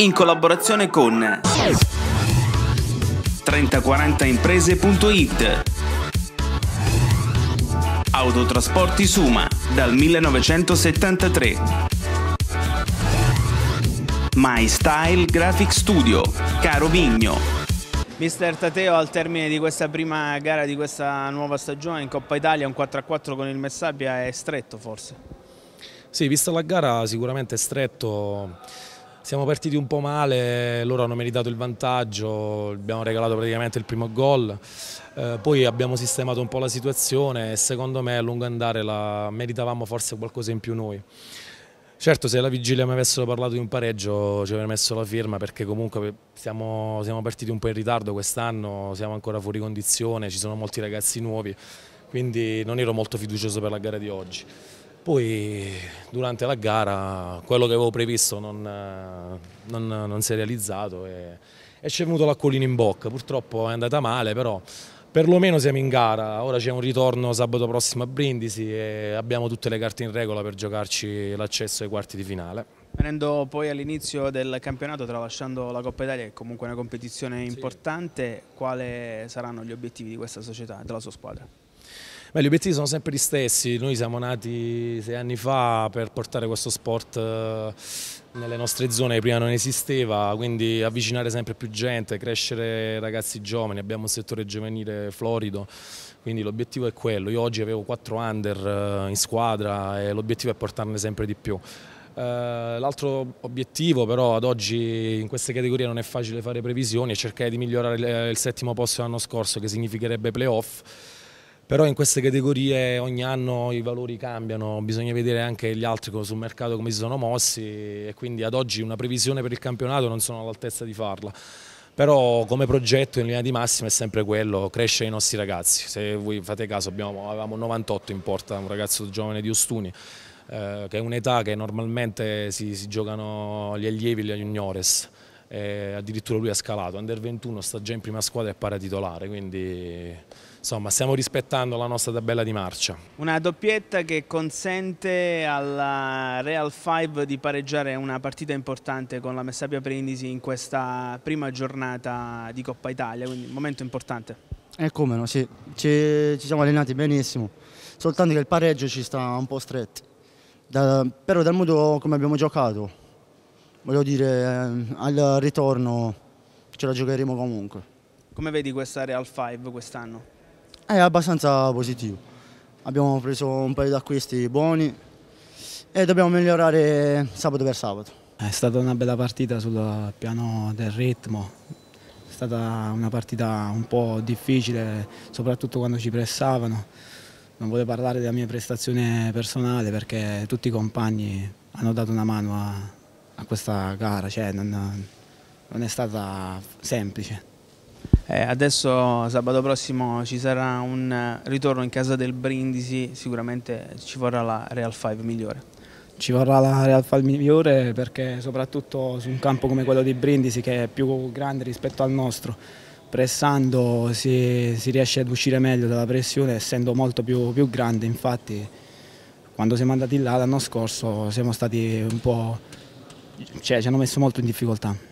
in collaborazione con 3040imprese.it Autotrasporti Suma dal 1973 My Style Graphic Studio Caro Vigno. Mister Tateo al termine di questa prima gara di questa nuova stagione in Coppa Italia un 4-4 con il Messabbia è stretto forse? Sì, vista la gara sicuramente è stretto siamo partiti un po' male, loro hanno meritato il vantaggio, abbiamo regalato praticamente il primo gol, eh, poi abbiamo sistemato un po' la situazione e secondo me a lungo andare la meritavamo forse qualcosa in più noi. Certo se alla vigilia mi avessero parlato di un pareggio ci avrei messo la firma perché comunque siamo, siamo partiti un po' in ritardo quest'anno, siamo ancora fuori condizione, ci sono molti ragazzi nuovi, quindi non ero molto fiducioso per la gara di oggi. Poi durante la gara quello che avevo previsto non, non, non si è realizzato e, e ci è venuto l'acquolino in bocca, purtroppo è andata male però perlomeno siamo in gara, ora c'è un ritorno sabato prossimo a Brindisi e abbiamo tutte le carte in regola per giocarci l'accesso ai quarti di finale. Venendo poi all'inizio del campionato, tralasciando la Coppa Italia che è comunque una competizione importante, sì. quali saranno gli obiettivi di questa società e della sua squadra? Beh, gli obiettivi sono sempre gli stessi, noi siamo nati sei anni fa per portare questo sport eh, nelle nostre zone che prima non esisteva, quindi avvicinare sempre più gente, crescere ragazzi giovani, abbiamo un settore giovanile florido, quindi l'obiettivo è quello. Io oggi avevo quattro under eh, in squadra e l'obiettivo è portarne sempre di più. Uh, L'altro obiettivo però ad oggi in queste categorie non è facile fare previsioni, è cercare di migliorare il settimo posto dell'anno scorso che significherebbe playoff però in queste categorie ogni anno i valori cambiano, bisogna vedere anche gli altri sul mercato come si sono mossi e quindi ad oggi una previsione per il campionato non sono all'altezza di farla. Però come progetto in linea di massima è sempre quello, crescere i nostri ragazzi. Se voi fate caso abbiamo, avevamo 98 in porta, un ragazzo giovane di Ostuni, eh, che è un'età che normalmente si, si giocano gli allievi e gli juniores. Eh, addirittura lui ha scalato, Under 21 sta già in prima squadra e para titolare, quindi insomma stiamo rispettando la nostra tabella di marcia. Una doppietta che consente alla Real 5 di pareggiare una partita importante con la Messapia Prindisi in questa prima giornata di Coppa Italia, quindi un momento importante. E come no, sì, ci, ci, siamo allenati benissimo, soltanto che il pareggio ci sta un po' stretto, da, però dal modo come abbiamo giocato, voglio dire, eh, al ritorno ce la giocheremo comunque. Come vedi questa Real 5 quest'anno? È abbastanza positivo. Abbiamo preso un paio di acquisti buoni e dobbiamo migliorare sabato per sabato. È stata una bella partita sul piano del ritmo, è stata una partita un po' difficile, soprattutto quando ci pressavano. Non voglio parlare della mia prestazione personale perché tutti i compagni hanno dato una mano a, a questa gara, cioè non, non è stata semplice. Eh, adesso sabato prossimo ci sarà un ritorno in casa del Brindisi, sicuramente ci vorrà la Real 5 migliore. Ci vorrà la Real 5 migliore perché soprattutto su un campo come quello di Brindisi che è più grande rispetto al nostro, pressando si, si riesce ad uscire meglio dalla pressione essendo molto più, più grande, infatti quando siamo andati là l'anno scorso siamo stati un po', cioè ci hanno messo molto in difficoltà.